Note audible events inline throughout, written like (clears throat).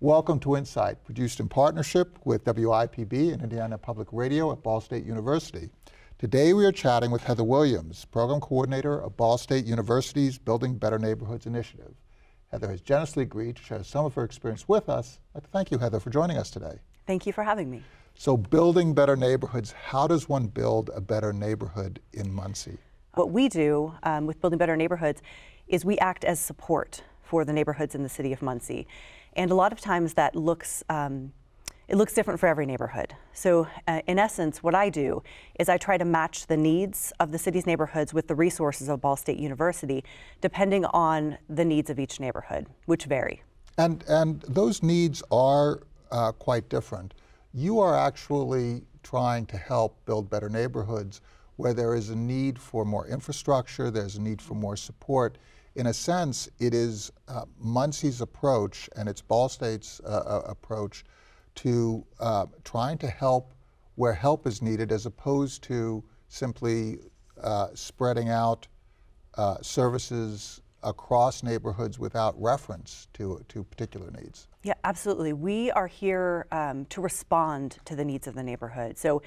Welcome to Insight, produced in partnership with WIPB and Indiana Public Radio at Ball State University. Today we are chatting with Heather Williams, Program Coordinator of Ball State University's Building Better Neighborhoods Initiative. Heather has generously agreed to share some of her experience with us. I'd like to thank you, Heather, for joining us today. Thank you for having me. So, building better neighborhoods, how does one build a better neighborhood in Muncie? What we do um, with Building Better Neighborhoods is we act as support for the neighborhoods in the city of Muncie. And a lot of times that looks um, it looks different for every neighborhood. So, uh, in essence, what I do is I try to match the needs of the city's neighborhoods with the resources of Ball State University, depending on the needs of each neighborhood, which vary. And, and those needs are uh, quite different. You are actually trying to help build better neighborhoods where there is a need for more infrastructure, there's a need for more support. In a sense, it is uh, Muncie's approach and it's Ball State's uh, uh approach to uh, trying to help where help is needed as opposed to simply uh, spreading out uh, services across neighborhoods without reference to, to particular needs. Yeah, absolutely. We are here um, to respond to the needs of the neighborhood. So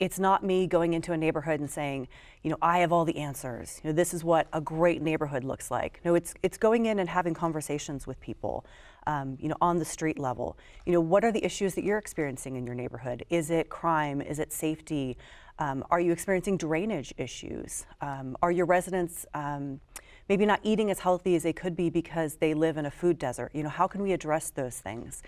it's not me going into a neighborhood and saying, you know, I have all the answers. You know, this is what a great neighborhood looks like. No, it's it's going in and having conversations with people, um, you know, on the street level. You know, what are the issues that you're experiencing in your neighborhood? Is it crime? Is it safety? Um, are you experiencing drainage issues? Um, are your residents um, maybe not eating as healthy as they could be because they live in a food desert? You know, how can we address those things?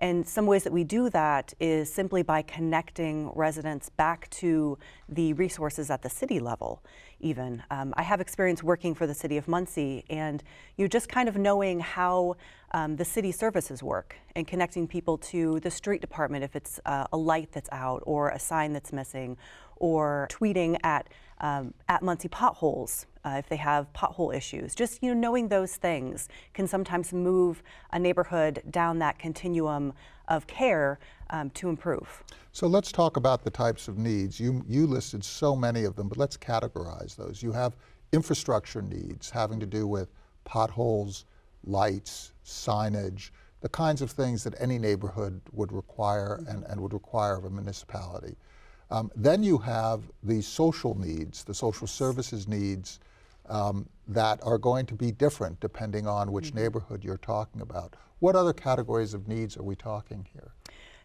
And some ways that we do that is simply by connecting residents back to the resources at the city level, even. Um, I have experience working for the city of Muncie, and you just kind of knowing how um, the city services work and connecting people to the street department if it's uh, a light that's out or a sign that's missing, or tweeting at um, at Muncie potholes uh, if they have pothole issues. Just you know, knowing those things can sometimes move a neighborhood down that continuum of care um, to improve. So let's talk about the types of needs. You, you listed so many of them, but let's categorize those. You have infrastructure needs having to do with potholes, lights, signage, the kinds of things that any neighborhood would require and, and would require of a municipality. Um, then you have the social needs, the social services needs um, that are going to be different depending on which mm -hmm. neighborhood you're talking about. What other categories of needs are we talking here?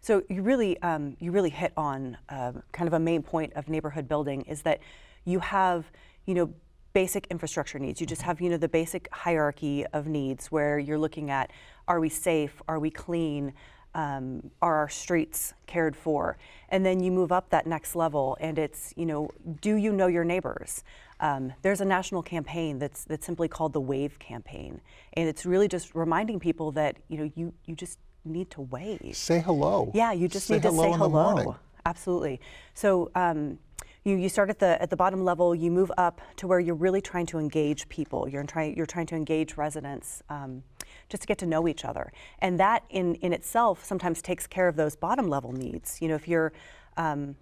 So you really, um, you really hit on uh, kind of a main point of neighborhood building is that you have, you know, basic infrastructure needs. You just have, you know, the basic hierarchy of needs where you're looking at, are we safe? Are we clean? Um, are our streets cared for? And then you move up that next level, and it's you know, do you know your neighbors? Um, there's a national campaign that's that's simply called the Wave campaign, and it's really just reminding people that you know you you just need to wave. Say hello. Yeah, you just say need to say hello. Absolutely. So. Um, you, you start at the at the bottom level, you move up to where you're really trying to engage people. You're trying you're trying to engage residents. Um, just to get to know each other. And that in, in itself sometimes takes care of those bottom level needs. You know, if you're um,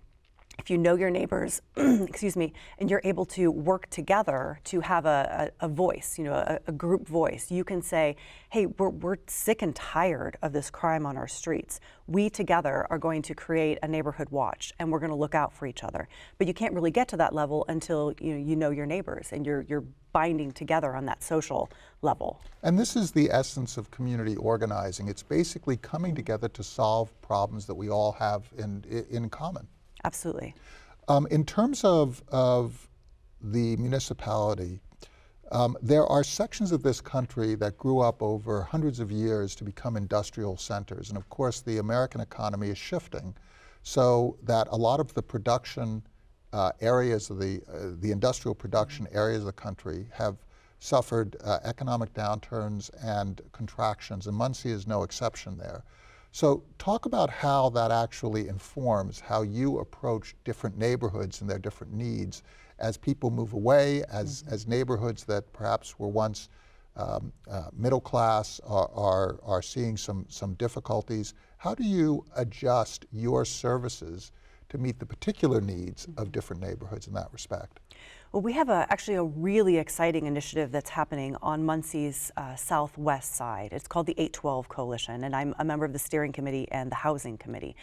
if you know your neighbors, (clears throat) excuse me, and you're able to work together to have a, a, a voice, you know, a, a, group voice, you can say, hey, we're, we're sick and tired of this crime on our streets. We together are going to create a neighborhood watch and we're going to look out for each other. But you can't really get to that level until you know, you know your neighbors and you're, you're binding together on that social level. And this is the essence of community organizing. It's basically coming together to solve problems that we all have in, in common. Absolutely. Um, in terms of, of the municipality, um, there are sections of this country that grew up over hundreds of years to become industrial centers. And of course, the American economy is shifting so that a lot of the production uh, areas of the, uh, the industrial production areas of the country have suffered uh, economic downturns and contractions, and Muncie is no exception there. So talk about how that actually informs how you approach different neighborhoods and their different needs as people move away, as, mm -hmm. as neighborhoods that perhaps were once um, uh, middle class are, are, are seeing some, some difficulties. How do you adjust your services to meet the particular needs of different neighborhoods in that respect? Well, we have a, actually a really exciting initiative that's happening on Muncie's uh, southwest side. It's called the 812 Coalition, and I'm a member of the steering committee and the housing committee.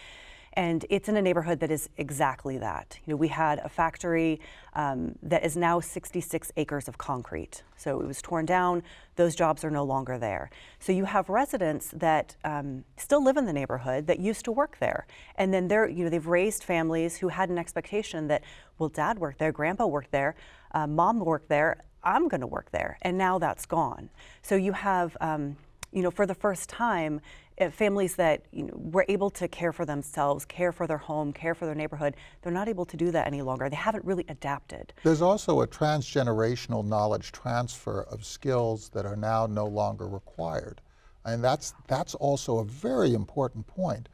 And it's in a neighborhood that is exactly that. You know, we had a factory um, that is now 66 acres of concrete. So it was torn down. Those jobs are no longer there. So you have residents that um, still live in the neighborhood that used to work there, and then they're you know they've raised families who had an expectation that well, dad worked there, grandpa worked there, uh, mom worked there. I'm going to work there, and now that's gone. So you have um, you know, for the first time, families that you know, were able to care for themselves, care for their home, care for their neighborhood, they're not able to do that any longer. They haven't really adapted. There's also a transgenerational knowledge transfer of skills that are now no longer required. And that's, that's also a very important point.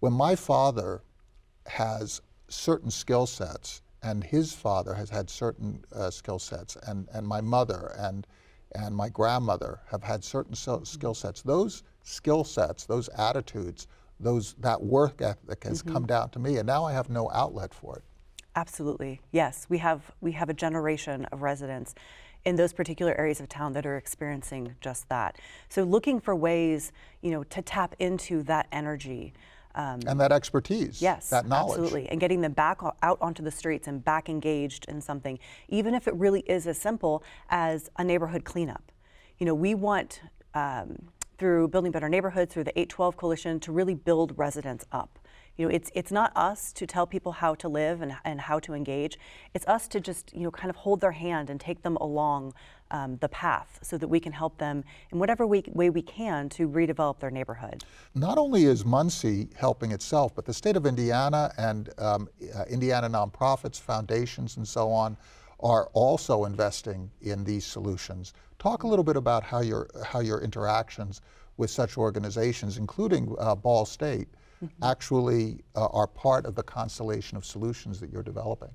When my father has certain skill sets, and his father has had certain uh, skill sets, and, and my mother and, and my grandmother have had certain skill sets, those skill sets, those attitudes, those that work ethic has mm-hmm. come down to me, and now I have no outlet for it. Absolutely, yes. We have we have a generation of residents in those particular areas of town that are experiencing just that. So looking for ways, you know, to tap into that energy. Um, and that expertise, yes, that knowledge. Absolutely, and getting them back out onto the streets and back engaged in something, even if it really is as simple as a neighborhood cleanup. You know, we want um, through Building Better Neighborhoods, through the 812 Coalition, to really build residents up. You know, it's it's not us to tell people how to live and, and how to engage. It's us to just you know kind of hold their hand and take them along um, the path so that we can help them in whatever we, way we can to redevelop their neighborhood. Not only is Muncie helping itself, but the state of Indiana and um, uh, Indiana nonprofits, foundations, and so on are also investing in these solutions. Talk a little bit about how your, how your interactions with such organizations, including uh, Ball State, mm -hmm. actually uh, are part of the constellation of solutions that you're developing.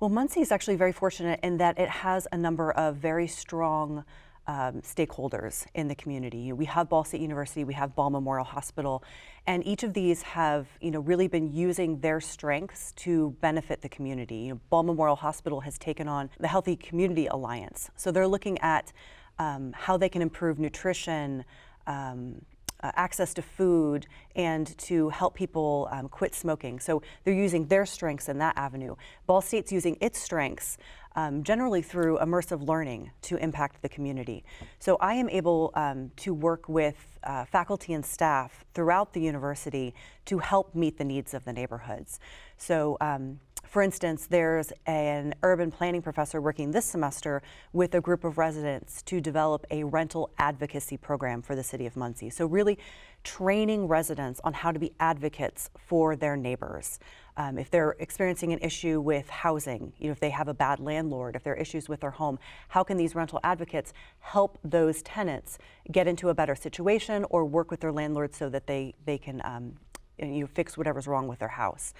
Well, Muncie is actually very fortunate in that it has a number of very strong um, stakeholders in the community. We have Ball State University, we have Ball Memorial Hospital, and each of these have, you know, really been using their strengths to benefit the community. You know, Ball Memorial Hospital has taken on the Healthy Community Alliance, so they're looking at um, how they can improve nutrition. Um, uh, access to food and to help people um, quit smoking. So they're using their strengths in that avenue. Ball State's using its strengths um, generally through immersive learning to impact the community. So I am able um, to work with uh, faculty and staff throughout the university to help meet the needs of the neighborhoods. So um, for instance, there's an urban planning professor working this semester with a group of residents to develop a rental advocacy program for the city of Muncie. So really training residents on how to be advocates for their neighbors. Um, if they're experiencing an issue with housing, you know, if they have a bad landlord, if there are issues with their home, how can these rental advocates help those tenants get into a better situation or work with their landlord so that they, they can um, you know, fix whatever's wrong with their house?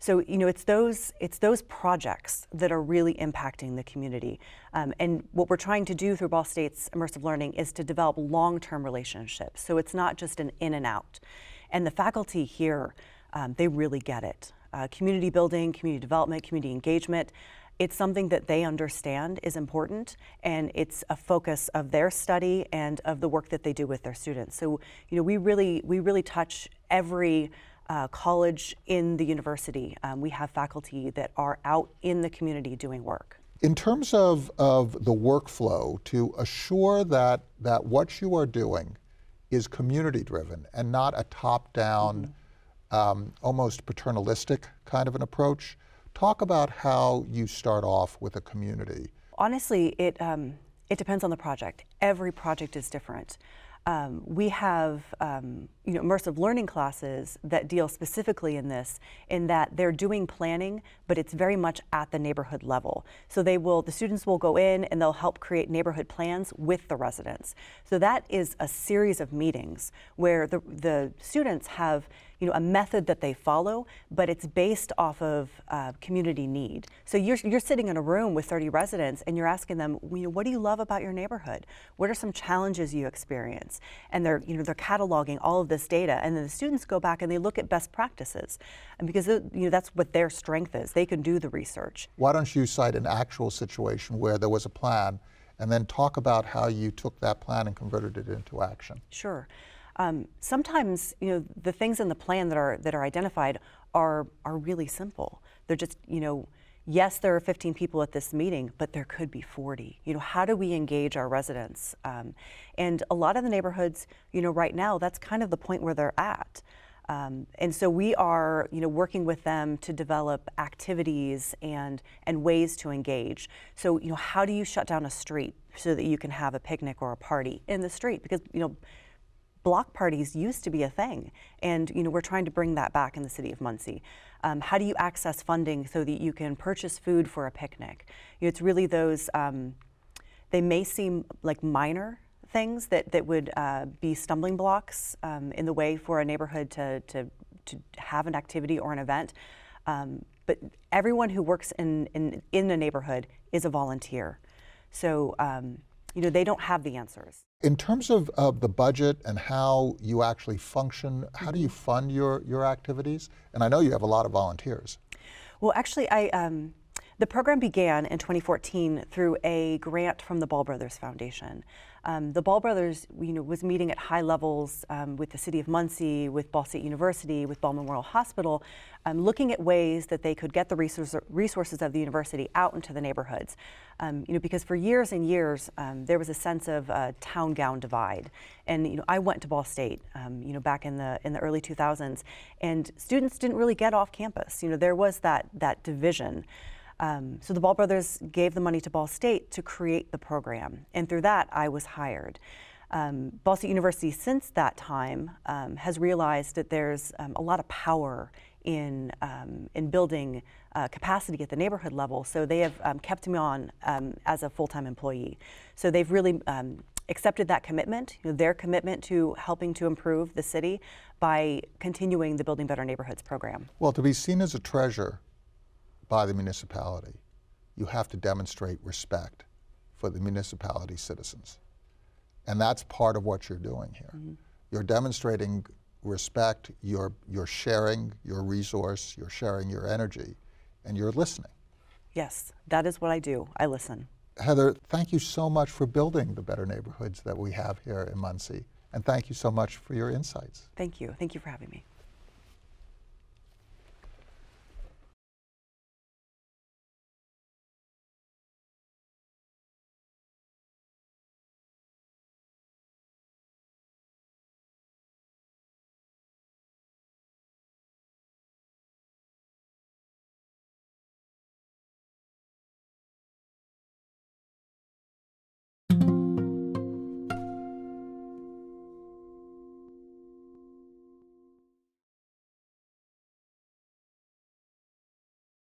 So you know, it's those it's those projects that are really impacting the community. Um, and what we're trying to do through Ball State's immersive learning is to develop long-term relationships. So it's not just an in and out. And the faculty here, um, they really get it. Uh, community building, community development, community engagement. It's something that they understand is important, and it's a focus of their study and of the work that they do with their students. So, you know, we really we really touch every uh, college in the university. Um, we have faculty that are out in the community doing work. In terms of, of the workflow, to assure that, that what you are doing is community driven and not a top down, mm -hmm. um, almost paternalistic kind of an approach, talk about how you start off with a community. Honestly, it, um, it depends on the project. Every project is different. Um, we have um, you know, immersive learning classes that deal specifically in this, in that they're doing planning, but it's very much at the neighborhood level. So they will, the students will go in and they'll help create neighborhood plans with the residents. So that is a series of meetings where the, the students have you know, a method that they follow, but it's based off of uh, community need. So you're, you're sitting in a room with 30 residents and you're asking them, you know, what do you love about your neighborhood? What are some challenges you experience? And they're, you know, they're cataloging all of this data, and then the students go back and they look at best practices, and because you know that's what their strength is, they can do the research. Why don't you cite an actual situation where there was a plan and then talk about how you took that plan and converted it into action? Sure. Um, sometimes, you know, the things in the plan that are that are identified are are really simple. They're just, you know, yes, there are 15 people at this meeting, but there could be 40. You know, how do we engage our residents? Um, and a lot of the neighborhoods, you know, right now, that's kind of the point where they're at. Um, and so we are, you know, working with them to develop activities and and ways to engage. So, you know, how do you shut down a street so that you can have a picnic or a party in the street? Because you know, block parties used to be a thing, and you know, we're trying to bring that back in the city of Muncie. Um, how do you access funding so that you can purchase food for a picnic? You know, it's really those. Um, they may seem like minor things that, that would uh, be stumbling blocks um, in the way for a neighborhood to, to, to have an activity or an event. Um, but everyone who works in, in, in a neighborhood is a volunteer. So, um, you know, they don't have the answers. In terms of, of the budget and how you actually function, how do you fund your, your activities? And I know you have a lot of volunteers. Well, actually, I, um, the program began in 2014 through a grant from the Ball Brothers Foundation. Um, the Ball Brothers, you know, was meeting at high levels um, with the City of Muncie, with Ball State University, with Ball Memorial Hospital, um, looking at ways that they could get the resource, resources of the university out into the neighborhoods. Um, you know, because for years and years um, there was a sense of uh, town gown divide, and you know, I went to Ball State, um, you know, back in the in the early 2000s, and students didn't really get off campus. You know, there was that that division. Um, so the Ball brothers gave the money to Ball State to create the program, and through that, I was hired. Um, Ball State University, since that time, um, has realized that there's um, a lot of power in um, in building uh, capacity at the neighborhood level. So they have um, kept me on as a full-time employee. So they've really accepted that commitment, you know, their commitment to helping to improve the city by continuing the Building Better Neighborhoods program. Well, to be seen as a treasure by the municipality, you have to demonstrate respect for the municipality citizens. And that's part of what you're doing here. Mm -hmm. You're demonstrating respect, you're, you're sharing your resource, you're sharing your energy, and you're listening. Yes, that is what I do. I listen. Heather, thank you so much for building the better neighborhoods that we have here in Muncie. And thank you so much for your insights. Thank you. Thank you for having me.